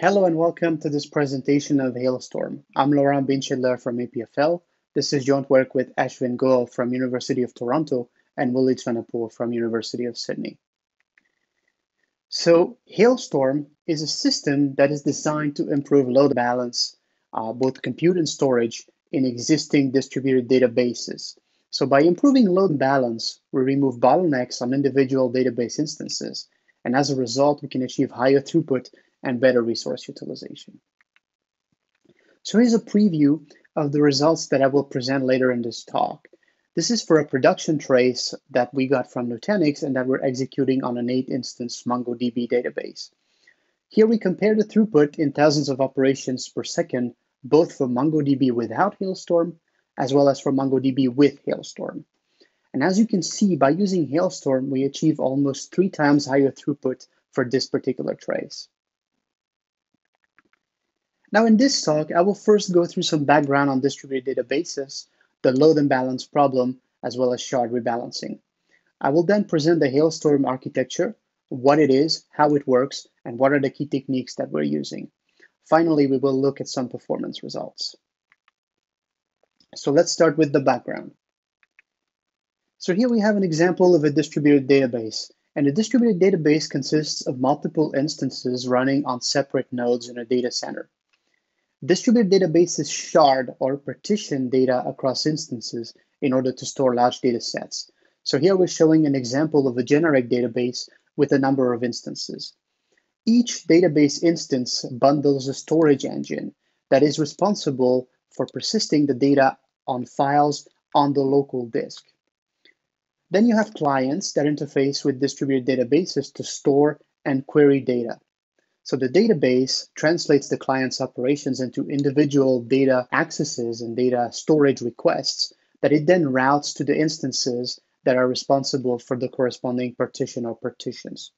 Hello and welcome to this presentation of Hailstorm. I'm Laurent Bindschaedler from EPFL. This is joint work with Ashvin Goel from University of Toronto and Willy Zwaenepoel from University of Sydney. So Hailstorm is a system that is designed to improve load balance, uh, both compute and storage in existing distributed databases. So by improving load balance, we remove bottlenecks on individual database instances. And as a result, we can achieve higher throughput and better resource utilization. So here's a preview of the results that I will present later in this talk. This is for a production trace that we got from Nutanix and that we're executing on an eight instance MongoDB database. Here we compare the throughput in thousands of operations per second, both for MongoDB without Hailstorm, as well as for MongoDB with Hailstorm. And as you can see, by using Hailstorm, we achieve almost three times higher throughput for this particular trace. Now in this talk, I will first go through some background on distributed databases, the load imbalance problem, as well as shard rebalancing. I will then present the Hailstorm architecture, what it is, how it works, and what are the key techniques that we're using. Finally, we will look at some performance results. So let's start with the background. So here we have an example of a distributed database. And a distributed database consists of multiple instances running on separate nodes in a data center. Distributed databases shard or partition data across instances in order to store large data sets. So here we're showing an example of a generic database with a number of instances. Each database instance bundles a storage engine that is responsible for persisting the data on files on the local disk. Then you have clients that interface with distributed databases to store and query data. So the database translates the client's operations into individual data accesses and data storage requests that it then routes to the instances that are responsible for the corresponding partition or partitions.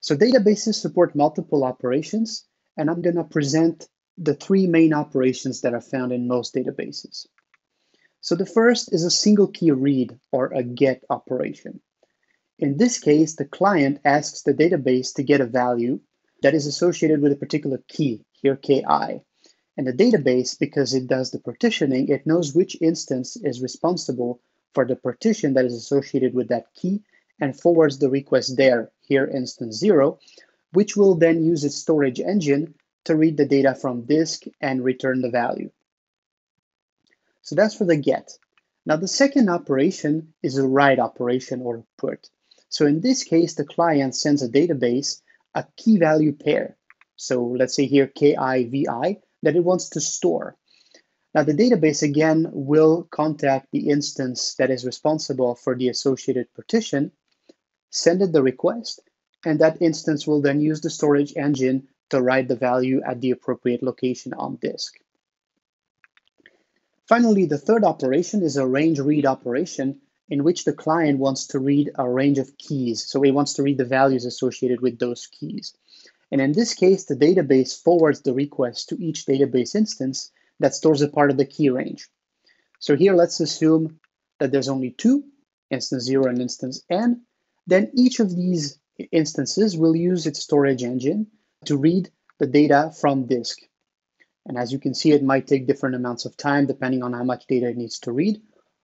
So databases support multiple operations, and I'm going to present the three main operations that are found in most databases. So the first is a single key read or a get operation. In this case, the client asks the database to get a value that is associated with a particular key, here ki. And the database, because it does the partitioning, it knows which instance is responsible for the partition that is associated with that key and forwards the request there, here instance zero, which will then use its storage engine to read the data from disk and return the value. So that's for the get. Now the second operation is a write operation or put. So in this case, the client sends a database a key value pair. So let's say here KIVI that it wants to store. Now the database again will contact the instance that is responsible for the associated partition, send it the request, and that instance will then use the storage engine to write the value at the appropriate location on disk. Finally, the third operation is a range read operation in which the client wants to read a range of keys. So he wants to read the values associated with those keys. And in this case, the database forwards the request to each database instance that stores a part of the key range. So here, let's assume that there's only two, instance zero and instance n. Then each of these instances will use its storage engine to read the data from disk. And as you can see, it might take different amounts of time depending on how much data it needs to read.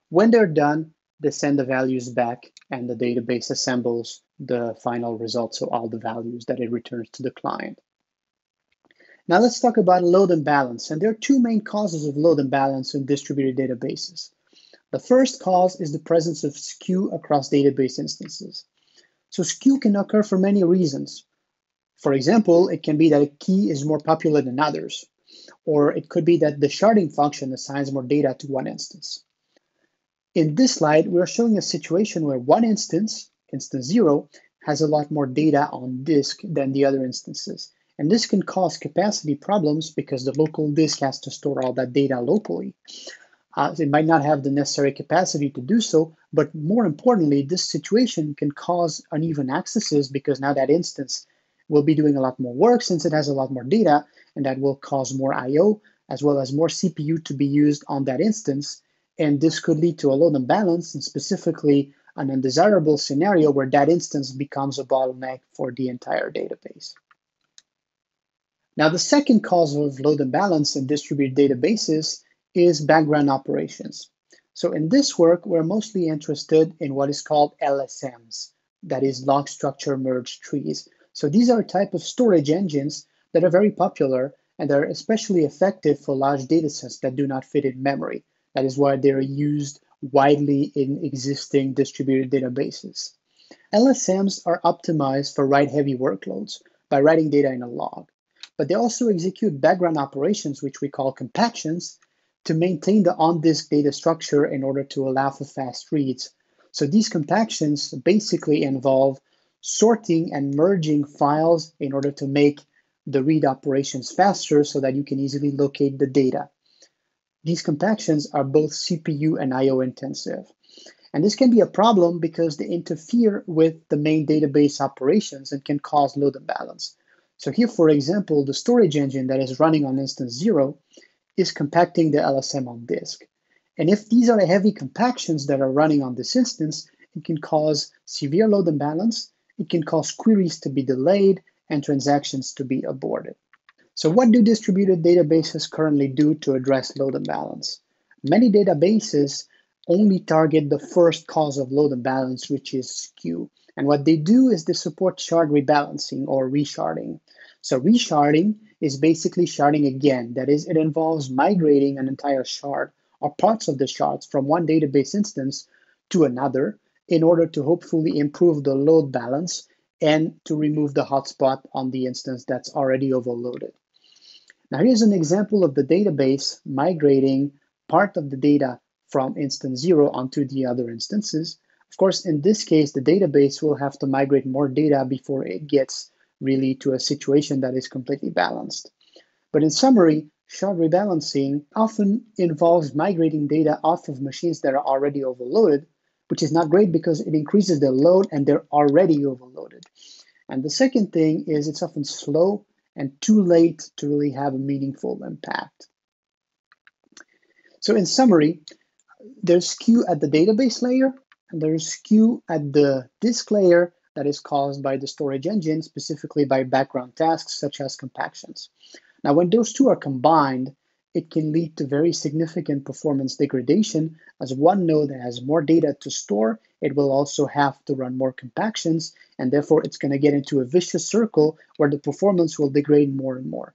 When they're done, they send the values back and the database assembles the final result, so all the values that it returns to the client. Now let's talk about load imbalance. And there are two main causes of load imbalance in distributed databases. The first cause is the presence of skew across database instances. So skew can occur for many reasons. For example, it can be that a key is more popular than others, or it could be that the sharding function assigns more data to one instance. In this slide, we're showing a situation where one instance, instance zero, has a lot more data on disk than the other instances. And this can cause capacity problems because the local disk has to store all that data locally. Uh, it might not have the necessary capacity to do so, but more importantly, this situation can cause uneven accesses because now that instance will be doing a lot more work since it has a lot more data, and that will cause more I.O. as well as more CPU to be used on that instance, and this could lead to a load imbalance and specifically an undesirable scenario where that instance becomes a bottleneck for the entire database. Now, the second cause of load imbalance in distributed databases is background operations. So in this work, we're mostly interested in what is called LSMs, that is log structure merge trees. So these are a type of storage engines that are very popular and they're especially effective for large datasets that do not fit in memory. That is why they're used widely in existing distributed databases. LSMs are optimized for write-heavy workloads by writing data in a log, but they also execute background operations, which we call compactions, to maintain the on-disk data structure in order to allow for fast reads. So these compactions basically involve sorting and merging files in order to make the read operations faster so that you can easily locate the data. These compactions are both CPU and IO intensive. And this can be a problem because they interfere with the main database operations and can cause load imbalance. So here, for example, the storage engine that is running on instance zero is compacting the LSM on disk. And if these are heavy compactions that are running on this instance, it can cause severe load imbalance, it can cause queries to be delayed, and transactions to be aborted. So what do distributed databases currently do to address load imbalance? Many databases only target the first cause of load imbalance, which is skew. And what they do is they support shard rebalancing or resharding. So resharding is basically sharding again. That is, it involves migrating an entire shard or parts of the shards from one database instance to another in order to hopefully improve the load balance and to remove the hotspot on the instance that's already overloaded. Now here's an example of the database migrating part of the data from instance zero onto the other instances. Of course, in this case, the database will have to migrate more data before it gets really to a situation that is completely balanced. But in summary, shard rebalancing often involves migrating data off of machines that are already overloaded, which is not great because it increases their load and they're already overloaded. And the second thing is it's often slow and too late to really have a meaningful impact. So in summary, there's skew at the database layer and there's skew at the disk layer that is caused by the storage engine, specifically by background tasks such as compactions. Now, when those two are combined, it can lead to very significant performance degradation as one node has more data to store, it will also have to run more compactions, and therefore it's going to get into a vicious circle where the performance will degrade more and more.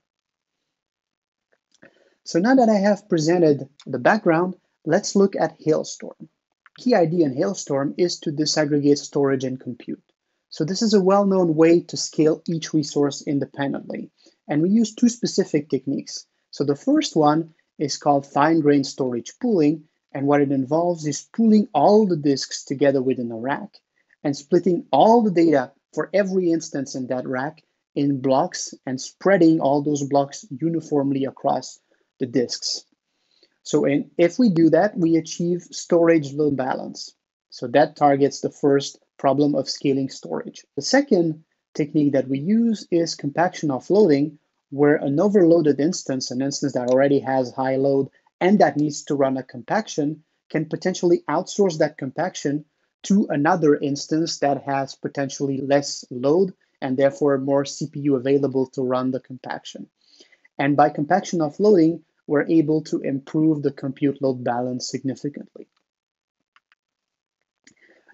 So now that I have presented the background, let's look at Hailstorm. Key idea in Hailstorm is to disaggregate storage and compute. So this is a well-known way to scale each resource independently. And we use two specific techniques. So the first one is called fine-grained storage pooling. And what it involves is pooling all the disks together within a rack and splitting all the data for every instance in that rack in blocks and spreading all those blocks uniformly across the disks. So in, if we do that, we achieve storage load balance. So that targets the first problem of scaling storage. The second technique that we use is compaction offloading, where an overloaded instance, an instance that already has high load and that needs to run a compaction, can potentially outsource that compaction to another instance that has potentially less load and therefore more CPU available to run the compaction. And by compaction offloading, we're able to improve the compute load balance significantly.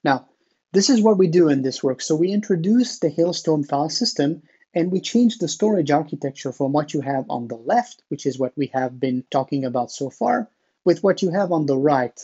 Now, this is what we do in this work. So we introduce the Hailstorm file system and we change the storage architecture from what you have on the left, which is what we have been talking about so far, with what you have on the right,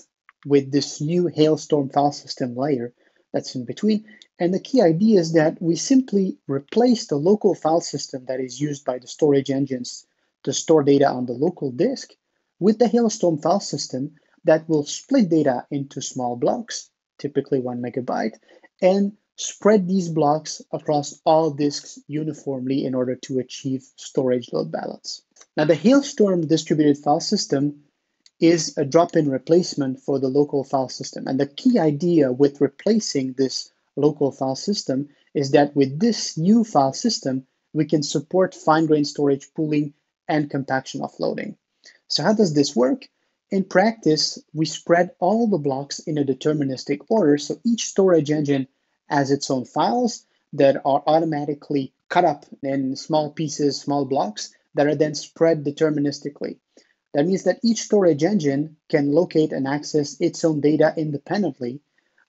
with this new Hailstorm file system layer that's in between. And the key idea is that we simply replace the local file system that is used by the storage engines to store data on the local disk with the Hailstorm file system that will split data into small blocks typically one megabyte, and spread these blocks across all disks uniformly in order to achieve storage load balance. Now the Hailstorm distributed file system is a drop-in replacement for the local file system. And the key idea with replacing this local file system is that with this new file system, we can support fine-grained storage pooling and compaction offloading. So how does this work? In practice, we spread all the blocks in a deterministic order, so each storage engine has its own files that are automatically cut up in small pieces, small blocks that are then spread deterministically. That means that each storage engine can locate and access its own data independently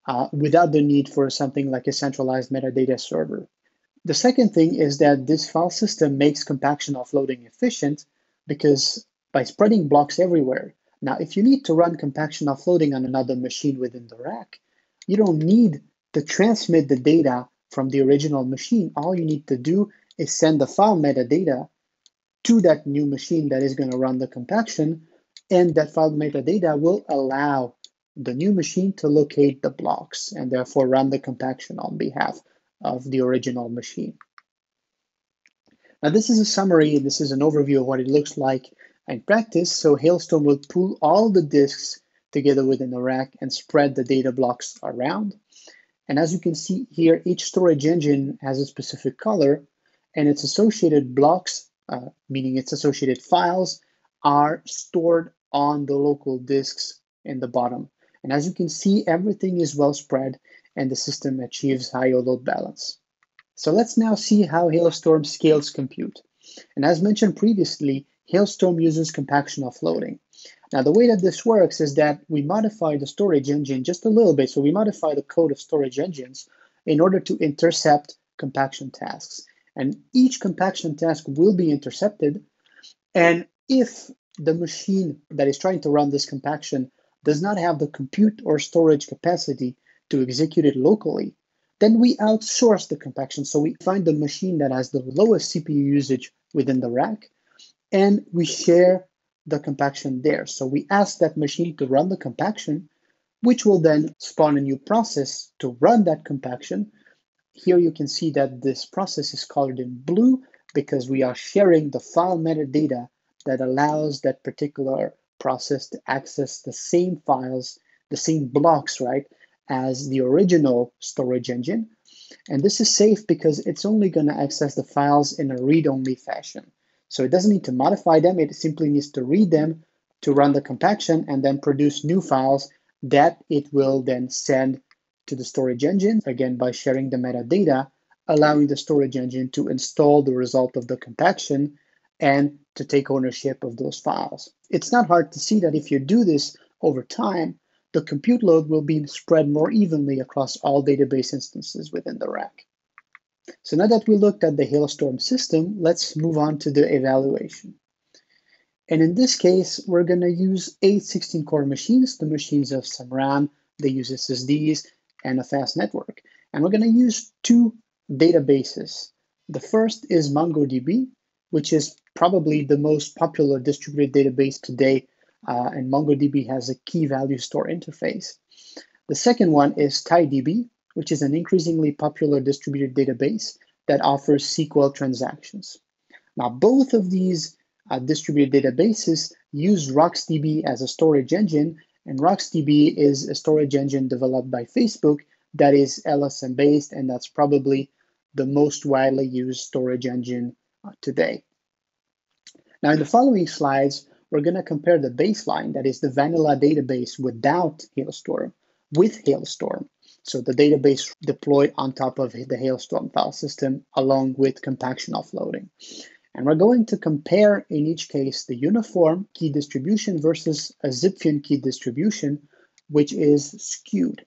uh, without the need for something like a centralized metadata server. The second thing is that this file system makes compaction offloading efficient because by spreading blocks everywhere. Now, if you need to run compaction offloading on another machine within the rack, you don't need to transmit the data from the original machine. All you need to do is send the file metadata to that new machine that is going to run the compaction, and that file metadata will allow the new machine to locate the blocks and therefore run the compaction on behalf of the original machine. Now this is a summary, this is an overview of what it looks like in practice. So Hailstorm will pull all the disks together within the rack and spread the data blocks around. And as you can see here, each storage engine has a specific color and its associated blocks, uh, meaning its associated files, are stored on the local disks in the bottom. And as you can see, everything is well spread and the system achieves high load balance. So let's now see how Hailstorm scales compute. And as mentioned previously, Hailstorm uses compaction offloading. Now, the way that this works is that we modify the storage engine just a little bit. So we modify the code of storage engines in order to intercept compaction tasks. And each compaction task will be intercepted. And if the machine that is trying to run this compaction does not have the compute or storage capacity to execute it locally, then we outsource the compaction. So we find the machine that has the lowest CPU usage within the rack, and we share the compaction there. So we ask that machine to run the compaction, which will then spawn a new process to run that compaction. Here you can see that this process is colored in blue because we are sharing the file metadata that allows that particular process to access the same files, the same blocks, right, as the original storage engine. And this is safe because it's only going to access the files in a read-only fashion. So it doesn't need to modify them, it simply needs to read them to run the compaction and then produce new files that it will then send to the storage engine, again by sharing the metadata, allowing the storage engine to install the result of the compaction and to take ownership of those files. It's not hard to see that if you do this over time, the compute load will be spread more evenly across all database instances within the rack. So now that we looked at the Hailstorm system, let's move on to the evaluation. And in this case, we're going to use eight 16-core machines. The machines have some RAM, they use SSDs, and a fast network. And we're going to use two databases. The first is MongoDB, which is probably the most popular distributed database today, uh, and MongoDB has a key value store interface. The second one is TiDB, which is an increasingly popular distributed database that offers SQL transactions. Now, both of these uh, distributed databases use RocksDB as a storage engine, and RocksDB is a storage engine developed by Facebook that is LSM based, and that's probably the most widely used storage engine uh, today. Now in the following slides, we're going to compare the baseline, that is the vanilla database without Hailstorm, with Hailstorm. So the database deployed on top of the Hailstorm file system along with compaction offloading. And we're going to compare in each case the uniform key distribution versus a Zipfian key distribution, which is skewed.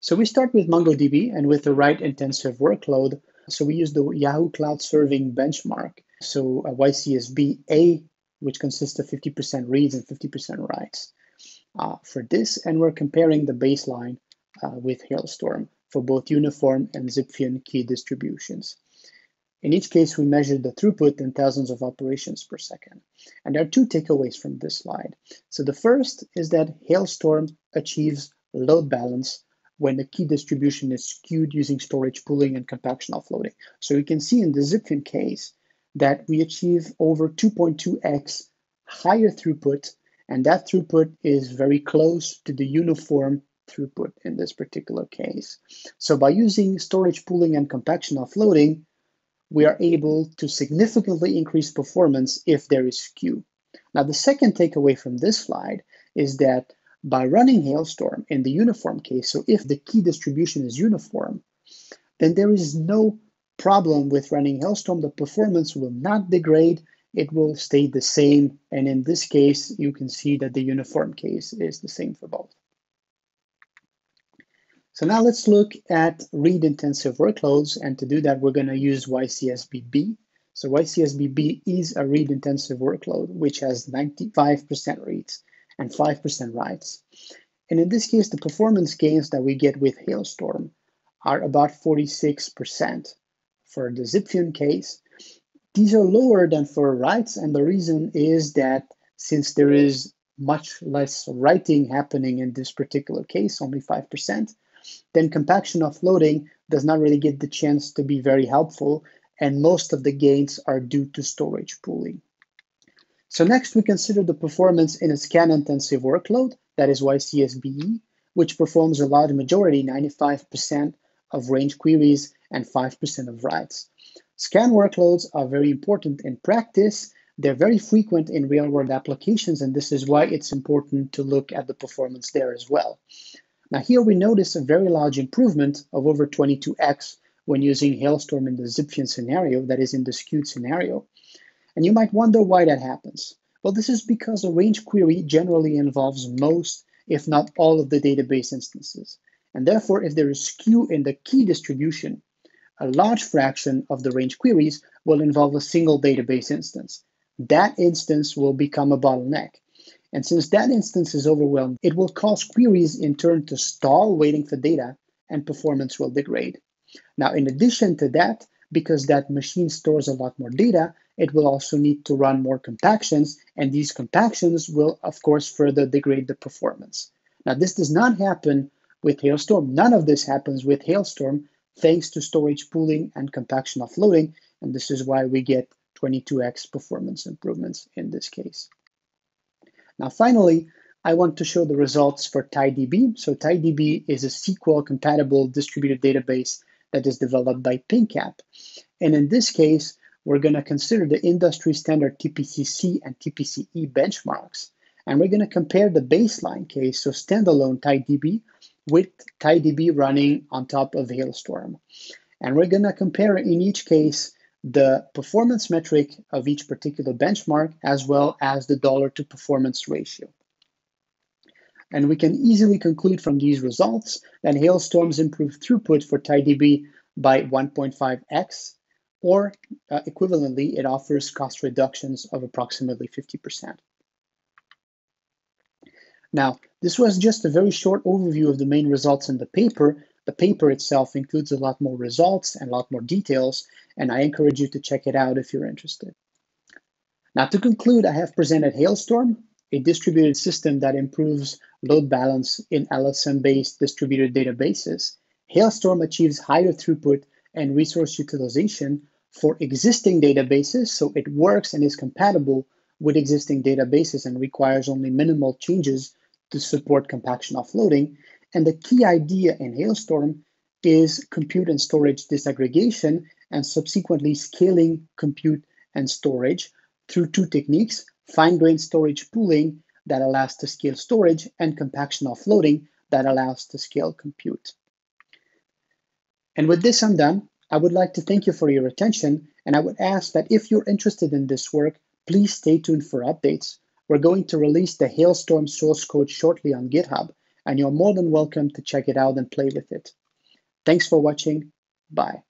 So we start with MongoDB and with the write intensive workload, so we use the Yahoo Cloud Serving benchmark. So a YCSB A, which consists of 50% reads and 50% writes uh, for this. And we're comparing the baseline uh, with Hailstorm for both uniform and Zipfian key distributions. In each case, we measured the throughput in thousands of operations per second. And there are two takeaways from this slide. So the first is that Hailstorm achieves load balance when the key distribution is skewed using storage pooling and compaction offloading. So you can see in the Zipfian case that we achieve over 2.2x higher throughput, and that throughput is very close to the uniform throughput in this particular case. So by using storage pooling and compaction offloading, we are able to significantly increase performance if there is skew. Now, the second takeaway from this slide is that by running Hailstorm in the uniform case, so if the key distribution is uniform, then there is no problem with running Hailstorm. The performance will not degrade, it will stay the same. And in this case, you can see that the uniform case is the same for both. So now let's look at read intensive workloads. And to do that, we're going to use YCSBB. So YCSBB is a read intensive workload, which has 95% reads and 5% writes. And in this case, the performance gains that we get with Hailstorm are about 46% for the Zipfian case. These are lower than for writes, and the reason is that since there is much less writing happening in this particular case, only 5%, then compaction offloading does not really get the chance to be very helpful, and most of the gains are due to storage pooling. So next we consider the performance in a scan-intensive workload, that is YCSBE, which performs a large majority, 95% of range queries and 5% of writes. Scan workloads are very important in practice. They're very frequent in real-world applications, and this is why it's important to look at the performance there as well. Now here we notice a very large improvement of over 22x when using Hailstorm in the Zipfian scenario, that is in the skewed scenario. And you might wonder why that happens. Well, this is because a range query generally involves most, if not all, of the database instances. And therefore, if there is skew in the key distribution, a large fraction of the range queries will involve a single database instance. That instance will become a bottleneck. And since that instance is overwhelmed, it will cause queries in turn to stall waiting for data and performance will degrade. Now, in addition to that, because that machine stores a lot more data, it will also need to run more compactions, and these compactions will, of course, further degrade the performance. Now, this does not happen with Hailstorm. None of this happens with Hailstorm thanks to storage pooling and compaction offloading, and this is why we get 22x performance improvements in this case. Now, finally, I want to show the results for TiDB. So TiDB is a SQL-compatible distributed database that is developed by PingCap. And in this case, we're going to consider the industry standard TPCC and TPCE benchmarks. And we're going to compare the baseline case, so standalone TiDB, with TiDB running on top of Hailstorm. And we're going to compare in each case the performance metric of each particular benchmark as well as the dollar to performance ratio. And we can easily conclude from these results that Hailstorms improve throughput for TiDB by 1.5x, or uh, equivalently, it offers cost reductions of approximately 50%. Now, this was just a very short overview of the main results in the paper, the paper itself includes a lot more results and a lot more details, and I encourage you to check it out if you're interested. Now, to conclude, I have presented Hailstorm, a distributed system that improves load balance in LSM-based distributed databases. Hailstorm achieves higher throughput and resource utilization for existing databases, so it works and is compatible with existing databases and requires only minimal changes to support compaction offloading. And the key idea in Hailstorm is compute and storage disaggregation and subsequently scaling compute and storage through two techniques, fine-grained storage pooling that allows to scale storage and compaction offloading that allows to scale compute. And with this, I'm done. I would like to thank you for your attention, and I would ask that if you're interested in this work, please stay tuned for updates. We're going to release the Hailstorm source code shortly on GitHub, and you're more than welcome to check it out and play with it. Thanks for watching. Bye.